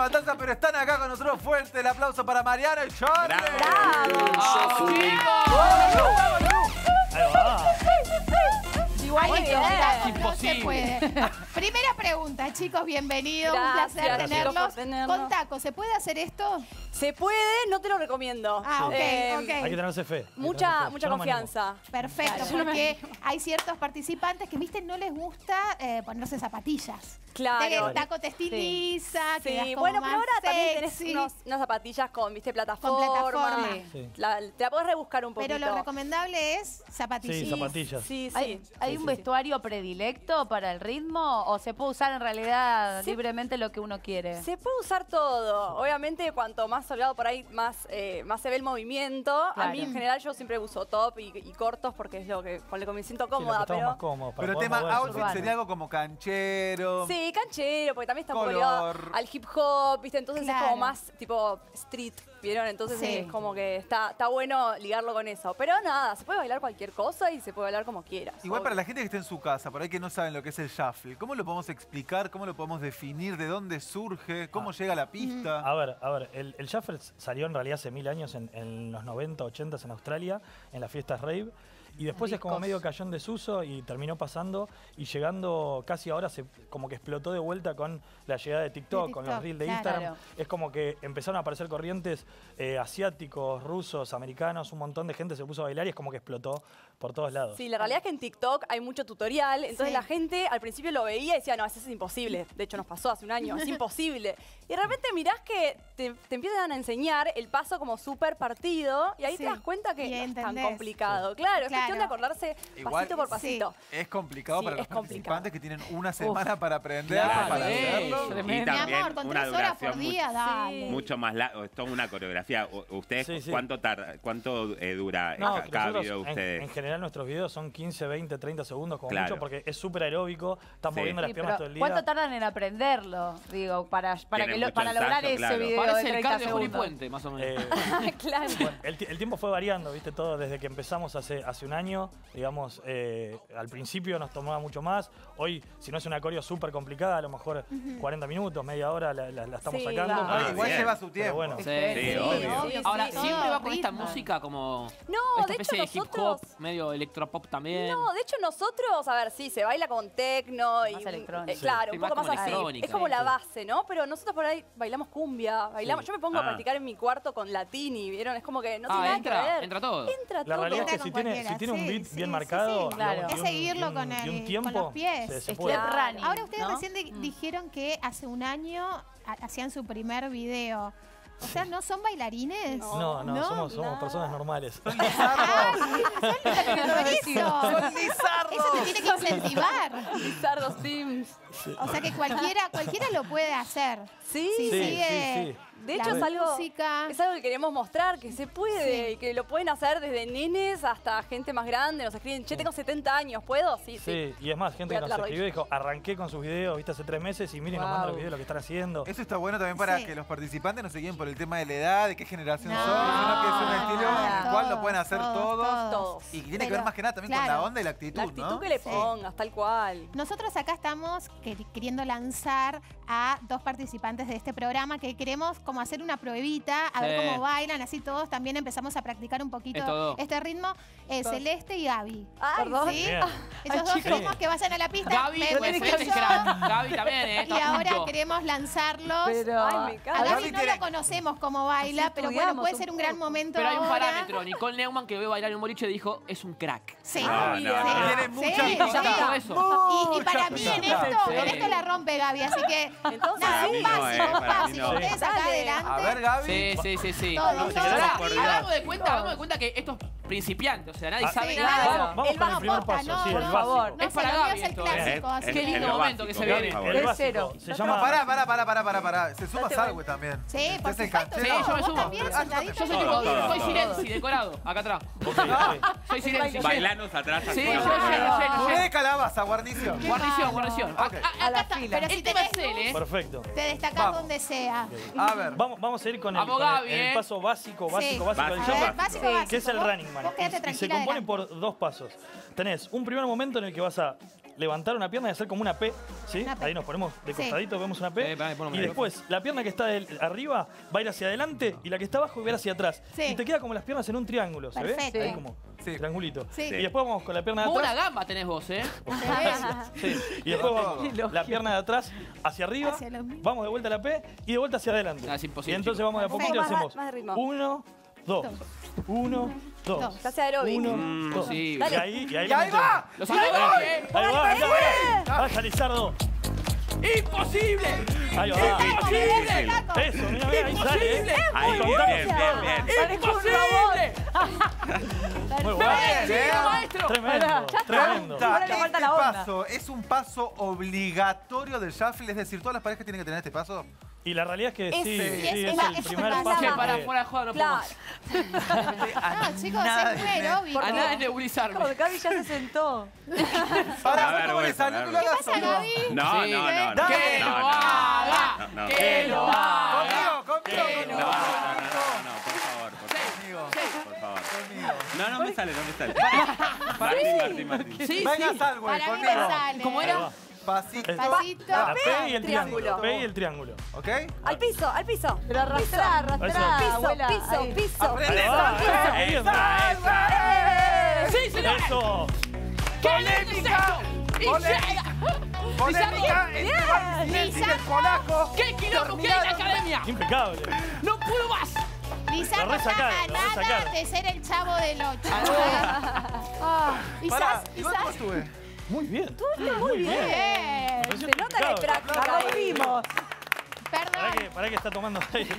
pantalla, pero están acá con nosotros. Fuerte el aplauso para Mariano y Charlie. Igual Muy que bien. no, Imposible. se puede. Primera pregunenta, chicos, bienvenidos. Un placer tenerlos. Con Taco, ¿se puede hacer esto? Se puede, no te lo recomiendo. Ah, ok, Eh, ok. Hay que tenerse fe. Mucha, fe. mucha Yo no confianza. Perfecto, Claro, no porque hay ciertos participantes que, viste, no les gusta eh, ponerse zapatillas. Claro. De que el taco te estiliza, que Sí, bueno, pero ahora también tenés unos- unas zapatillas con, viste, plataforma. plataforma. Sí. La- te la podés rebuscar un poquito. Pero lo recomendable es zapatillas. Sí, zapatillas. Sí, sí. ¿Hay, hay Sí, un sí, sí. vestuario predilecto para el ritmo o se puede usar en realidad Se- libremente lo que uno quiere? Se puede usar todo. Obviamente, cuanto más holgado por ahí, más, eh, más se ve el movimiento. A mí, en general, yo siempre uso top y, y cortos porque es lo que, con lo que me siento cómoda. pero más Pero tema outfit urbano. sería algo como canchero. Sí, canchero, porque también está un poco Color. al hip hop, ¿viste? Entonces es como más tipo street, ¿vieron? Entonces Sí. es como que está, está bueno ligarlo con eso. Pero nada, se puede bailar cualquier cosa y se puede bailar como quieras. Igual para la gente que está en su casa, por ahí que no saben lo que es el shuffle, ¿cómo lo podemos explicar? ¿Cómo lo podemos definir? ¿De dónde surge? ¿Cómo llega a la pista? A ver, a ver, el, el shuffle salió en realidad hace mil años, en, en los 90, 80 en Australia, en las fiestas rave. Y después es como medio cayó en desuso y terminó pasando y llegando casi ahora se como que explotó de vuelta con la llegada de TikTok, De con los reels de claro. Instagram. Es como que empezaron a aparecer corrientes eh, asiáticos, rusos, americanos, un montón de gente se puso a bailar y es como que explotó por todos lados. Sí, la realidad es que en TikTok hay mucho tutorial, entonces Sí. la gente al principio lo veía y decía, no, eso es imposible. De hecho, nos pasó hace un año, es imposible. Y de repente mirás que te, te empiezan a enseñar el paso como súper partido y ahí Sí. te das cuenta que Y no es tan complicado. Claro, es Claro. cuestión de acordarse Igual- pasito por Sí. pasito. Es complicado Sí, para los es complicado. participantes que tienen una semana para aprender, Claro, para sí, hacerlo. Mi también amor, con una tres horas por duración día, mucho- dale. Mucho más largo, es toda una coreografía. ¿Ustedes Sí, sí. cuánto tarda, cuánto eh, dura No, cada video de en- ustedes? En, general nuestros videos son 15, 20, 30 segundos como Claro. mucho porque es súper aeróbico, estás Sí. moviendo las Sí, piernas todo el día. ¿Cuánto tardan en aprenderlo? Digo, para, para, que lo- para lograr ese video de Parece el 30 cable de Juli segundos. Puente, más o menos. Eh, claro. bueno, el, ti- el tiempo fue variando, viste, todo desde que empezamos hace, hace un año, digamos, eh, al principio nos tomaba mucho más, hoy si no es una coreo súper complicada, a lo mejor 40 minutos, media hora la, la- la estamos Sí, sacando. claro. Ah, igual lleva su pero tiempo. bueno, Sí, Sí, sí. obvio. obvio, Ahora, siempre va con esta música como No, esta de hecho especie de hip hop, nosotros... medio electropop también. No, de hecho nosotros, a ver, sí, se baila con tecno y Más electrónica. eh, claro, Sí, un más poco más como así. Es como la base, ¿no? Pero nosotros por ahí bailamos cumbia, bailamos. Sí. Yo me pongo a Ah. practicar en mi cuarto con latini, ¿vieron? Es como que no Ah, tiene nada entra, que ver. entra todo. Entra La todo. realidad es que si tiene, cualquiera, si tiene un beat sí, bien sí, marcado, sí. Claro. Es seguirlo y un- con, y el, un con tiempo, los pies. se, se Es puede. step running, Ahora ustedes ¿no? recién di- dijeron que hace un año ha- hacían su primer video. O sea, ¿no son bailarines? No, no, somos, somos no. personas normales. Son eso. ¡Son lizardos! Eso te tiene que incentivar. Lizardos Teams. O sea que cualquiera, cualquiera lo puede hacer. Sí, Si Sí, sigue sí, sí. De hecho, es algo, música. es algo que queremos mostrar, que se puede, Sí. y que lo pueden hacer desde nenes hasta gente más grande. Nos escriben, che, tengo 70 años, ¿puedo? Sí, sí. Sí, y es más, gente que nos escribió y dijo, arranqué con sus videos, viste, hace tres meses y miren, nos mandan los Wow. videos, lo que están haciendo. Eso está bueno también para Sí. que los participantes no se guíen por el tema de la edad, de qué generación No, son, sino que es un estilo en el cual lo pueden hacer todos, todos. todos. Y tiene que ver más que nada también con la onda y la actitud, La actitud ¿no? que le Sí. pongas, tal cual. Nosotros acá estamos quer- queriendo lanzar a dos participantes de este programa que queremos como hacer una pruebita, a ver Sí. cómo bailan, así todos también empezamos a practicar un poquito este ritmo. Eh. Celeste y Gaby. Ay, ¿Sí? Bien. Esos dos chicos. queremos que vayan a la pista. Gaby, me pues, crack. Gaby también, ¿eh? y ahora queremos lanzarlos. Pero- Ay, me a encanta. Gaby Gaby no tiene- lo conocemos cómo baila, Así pero bueno, puede ser un gran momento Pero hay un ahora. parámetro. Nicole Neumann, que ve bailar en un boliche, dijo, es un crack. Sí, No, sí, no, no. sí. Tiene mucha Sí, sí. eso. Y, y para mí en esto, Sí. en esto la rompe Gaby, así que Entonces, nada, sí. un básico, eh, un básico. Ustedes acá Dale. Adelante. A ver, Gaby. Sí, sí, sí, sí. Todos, todos por Hagamos de cuenta, hagamos de cuenta que esto es principiante, o sea, nadie Ah, sabe sí, nada. claro. Vamos, vamos El con el primer paso, no, sí, por el favor. básico. No Es para Gaby es el esto, ¿eh? clásico, Es- así es- Qué lindo momento que se por viene. Es básico. cero. Se llama... Pará, pará, pará, pará, pará, pará. Se suma Salwe también. Sí, Este por supuesto. Sí, yo me sumo. también, yo soy tipo, soy. Silenzi, decorado, acá atrás. Soy Silenzi. Bailanos atrás. Sí, yo lleno. de calabaza, guarnición. Guarnición, guarnición. Acá, está. fila. Pero El si tema es tenés él, ¿eh? Perfecto. Te destacás donde sea. A ver. Vamos, vamos a ir con el, Vamos, con el- Gaby, el ¿eh? paso básico, básico, Sí. básico del Básico, básico, básico. que es el running man. Y- se tranquila compone adelante. por dos pasos. Tenés un primer momento en el que vas a levantar una pierna y hacer como una P, ¿sí? Una P. Ahí nos ponemos de Sí. costadito, vemos una P. Eh, y después, la pierna que está arriba va a ir hacia adelante y la que está abajo va a ir hacia atrás. Sí. Y te queda como las piernas en un triángulo, ¿se Perfecto. ve? Ahí como Sí. triangulito. Sí. Y después vamos con la pierna de Como una atrás. gamba tenés vos, ¿eh? Sí. Y después vamos la pierna de atrás hacia arriba, Hacia vamos de vuelta a la P y de vuelta hacia adelante. Ah, es imposible, Y entonces vamos de a poquito y Más- más- hacemos uno, dos, uno, dos, Dos. Se hace aeróbic. uno, Mm, dos. sí. Y Dale. ahí, y ahí, ¡Y ahí va! Los ¡Y ahí voy! ¿eh? Ahí va, ahí va. Vaya, Lizardo. ¡Imposible! Ahí va. ¡Imposible! Eso, mira, mira, ahí sale. ¿eh? Ahí, bien, bien, bien, bien. ¡Imposible! Muy ¡Me bueno. Maestro! Tremendo, tremendo. ¿este paso es un paso obligatorio del shuffle? Es decir, ¿todas las parejas tienen que tener este paso? Y la realidad es que sí, Es- sí, es- es, es- el es primer paso. Para que- fuera de juego no Claro. más. No, chicos, Nada es muy aeróbico. A nada de nebulizarme. Como Gaby ya se sentó. Para, A ver, ¿cómo le salió hagas pasa? Gaby? No, Sí. no, no, no. ¡Que lo haga! ¡Que lo haga! Conmigo, conmigo. No, no, no, por favor, por favor, por favor. No, no me sale, no me sale. Martín, Martín, Martín. Sí, Venga, sí. Para mí conmigo. me sale. ¿Cómo era? Pasito. Pasito. La P y el triángulo. P y el triángulo. ¿Ok? Al piso, al piso. Pero arrastrá, Piso. arrastrá. Piso, piso, piso. ¡Sí, señor! Eso. Polémica entre Barnesiense y el polaco. ¡Qué quilombo que hay en la academia! Impecable. ¡No puedo más! Lizardo Lo está nada de ser el chavo del 8. Pará, Quizás, ¿y vos cómo quizás. estuve? Muy bien. Muy bien. Se nota que práctica. Pará Perdón. que, pará que está tomando aire.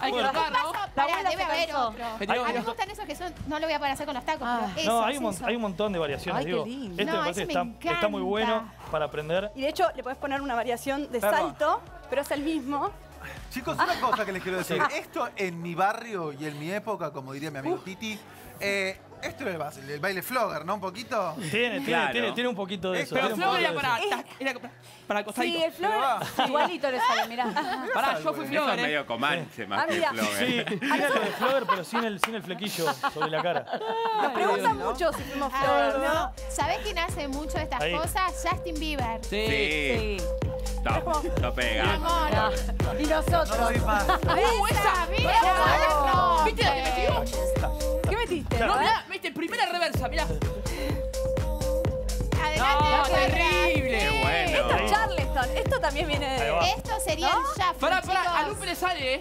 Hay que Bueno, bajar, ¿no? Paso, La pará, debe haber otro. Me A mí me gustan esos que son, no lo voy a poder hacer con los tacos, Ah. pero eso, No, hay es un, mon- hay un montón de variaciones, Ay, qué digo. lindo. Este No, me parece que está, está muy bueno para aprender. Y de hecho, le podés poner una variación de Perdón. salto, pero es el mismo. Chicos, una cosa que les quiero decir. Esto en mi barrio y en mi época, como diría mi amigo Titi, eh, esto era el, el baile flogger, ¿no? Un poquito. Tiene, tiene, Claro. tiene, tiene un poquito de eso. Pero tiene un Flor poquito era de eso. para, era para el costadito. Sí, el flor. Igualito le sale, mirá. Pará, yo fui Eso es ¿eh? medio comanche más Ah, que mira. flor. Sí, tiene lo de Flower, pero sin el, sin el flequillo sobre la cara. Nos preguntan mucho si fuimos Ah, flor, no. ¿no? ¿Sabés quién hace mucho de estas Ahí. cosas? Justin Bieber. Sí. Sí, Sí. top, top pega. Amor. Y No nosotros. doy más. ¡Uh, esa! Mira, Pará, ¿Viste la que rompe. metió? ¿Qué metiste? No, mirá. Adelante, terrible. Qué bueno. Esto es Charleston. Esto también viene Ahí de. Esto sería el shuffle, Pará, pará, a chicos. Lupe le sale, ¿eh?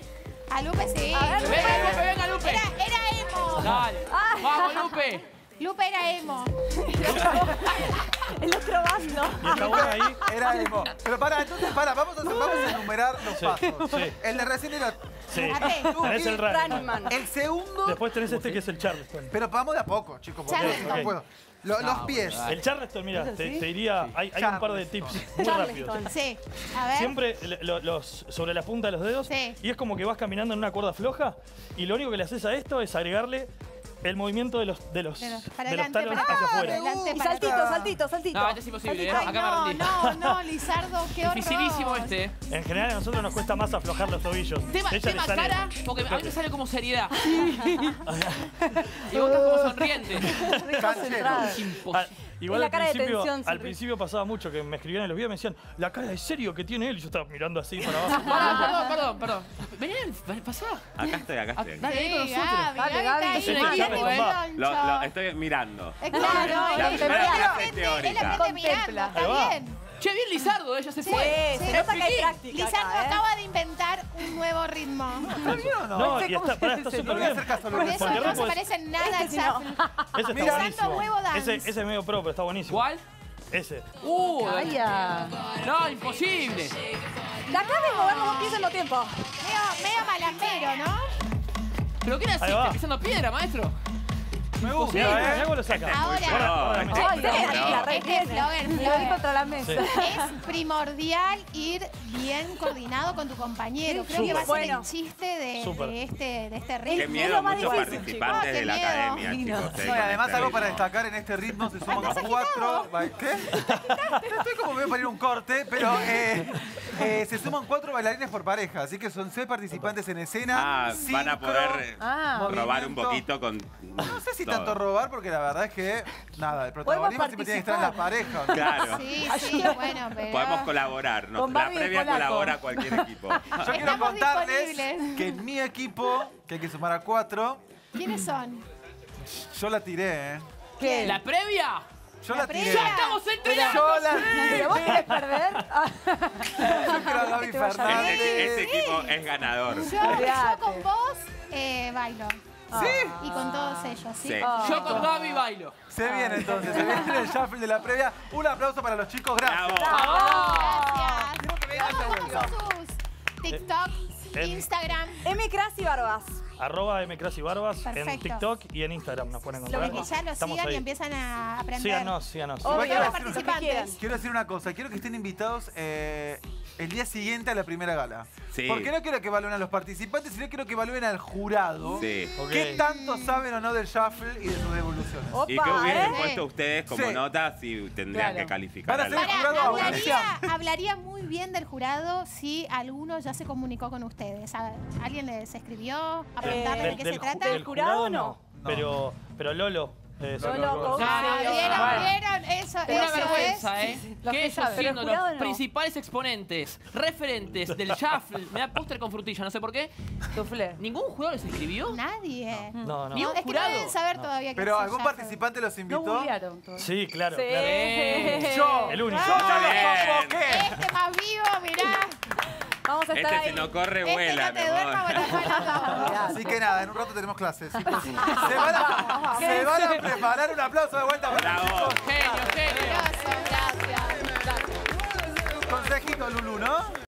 A Lupe sí. A ver, Venga, Lupe, venga, Lupe. Era, era emo. Dale. Vamos, Lupe. Lupe era emo. El otro bando. Y ahí. Era emo. Pero para, entonces, para, vamos a, vamos a enumerar los Sí, pasos. sí. El de recién era Sí. Fíjate. Tenés el Running Man. el segundo. Después tenés este que es el Charleston. Pero vamos de a poco, chicos, porque Charleston. no puedo. Lo- los pies. El Charleston, mira, te, te diría, hay, hay un par de tips muy rápidos. Charleston. Sí. A ver. Siempre le- lo- los, sobre la punta de los dedos Sí. y es como que vas caminando en una cuerda floja y lo único que le haces a esto es agregarle el movimiento de los, de los, Pero, de para los adelante, talones para hacia afuera. adelante, Y para saltito, atrás. saltito, saltito. No, este es imposible, ¿eh? Ay, Acá me no, rendí. no, no, Lizardo, qué horror. Dificilísimo este, ¿eh? En general a nosotros nos cuesta más aflojar los tobillos. Tema, Ella le tema sale- cara, porque a mí me sale como seriedad. y vos estás como sonriente. Canchero. Imposible. Ah, igual Es la al cara de principio, tensión al principio pasaba mucho que me escribían en los videos y me decían, la cara de serio que tiene él. Y yo estaba mirando así para abajo. Perdón, perdón, perdón. Vení, pasá. Acá estoy, acá Ah, estoy. Dale, vení con Sí, nosotros. Dale, Gaby es estoy mirando. Claro, La- él la teórica. aprende mirando, está va. bien. Che, bien Lizardo, ella se Sí, fue. se nota que hay práctica. Lizardo acá, ¿eh? acaba de inventar un nuevo ritmo. ¿Está bien o no? No, sé y cómo está, dice. está No súper bien. Por eso no se parece nada al Este sí no. shuffle. Ese está buenísimo. huevo dance. Ese, ese es medio pro, pero está buenísimo. ¿Cuál? Ese. Uh, Vaya. no, imposible. De acá de mover los dos pies al mismo tiempo. Medio, medio malambero, ¿no? ¿Pero qué era así? ¿Está pisando piedra, maestro? Me gusta, mirá, ¿eh? cómo lo saca. Ahora. Este sí, flogger, Lo flogger. contra la mesa. Sí. Es primordial ir bien coordinado con tu compañero. Creo que va a ser Bueno. el chiste de, este, de este Qué ritmo. Es miedo muchos difícil, participantes chicos. de la Qué miedo. academia, Sí, eh, además este algo para destacar en este ritmo se suman cuatro. ¿Qué? Estoy como medio para ir a un corte, pero eh, se suman cuatro bailarines por pareja, así que son seis participantes en escena. Ah, van a poder eh, Ah. robar un poquito con. No sé si todo. tanto robar, porque la verdad es que, nada, el protagonismo siempre tiene que estar en la pareja. ¿no? Claro. Sí, sí, bueno, pero... Podemos colaborar, ¿no? Con La previa colabora cualquier equipo. Yo quiero contarles que en mi equipo, que hay que sumar a cuatro, ¿Quiénes son? yo la tiré, ¿eh? ¿Qué? ¿La previa? Yo La la tiré. ¡Ya estamos entrenando! Yo la ¿Pero vos tiré. querés perder? Yo quiero a Gaby te vaya Este, Fernández. este equipo es ganador. Yo, con vos eh, bailo. Sí. Y con todos ellos, ¿sí? Sí. Yo con Gaby bailo. Se viene entonces, se viene el shuffle de la previa. Un aplauso para los chicos, gracias. Bravo. Gracias. ¿Cómo, cómo son sus TikTok, en- Instagram? M. Cras y Barbas. Arroba barbas en. TikTok y en Instagram nos pueden Lo encontrar. que ya lo Estamos sigan y empiezan a aprender. Síganos, síganos. Obvio, quiero los decir- participantes. Quiero decir una cosa, quiero que estén invitados eh, el día siguiente a la primera gala. Sí. Porque no quiero que evalúen a los participantes, sino quiero que evalúen al jurado. Sí. Ok. ¿Qué tanto saben o no del shuffle y de sus devoluciones? Opa, ¿Y qué hubiesen ¿eh? puesto ustedes como Sí. nota si tendrían Claro. que calificar Van a ser jurado hablaría, hablaría muy bien del jurado si alguno ya se comunicó con ustedes. ¿A- ¿Alguien les escribió a preguntarles de Del- qué del se ju- trata? del jurado jurado no. no. Pero, pero Lolo. Sacó- con- Ah, Sí, ¿Vieron? bueno. ¿Vieron? Eso, Una eso vergüenza, es. ¿eh? Los que ellos siendo jurado los no. principales exponentes, referentes del shuffle, me da póster con frutilla, no sé por qué. Soufflé. ¿Ningún jurado les escribió? Nadie. No, no. Ni un es que no jurado. deben saber todavía que Pero algún shuffle. participante los No invitó. todo. Sí, claro, Sí. claro. Yo, El único. yo ya Muy lo bien. convoqué. Este más vivo, mirá. Vamos a estar Este ahí. si no corre, Este vuela, mi amor. bueno. Así que nada, en un rato tenemos clases. Se van a, se van a preparar un aplauso de vuelta para Bravo. Genio, genio. Grosso, gracias. Consejito, Lulu, ¿no?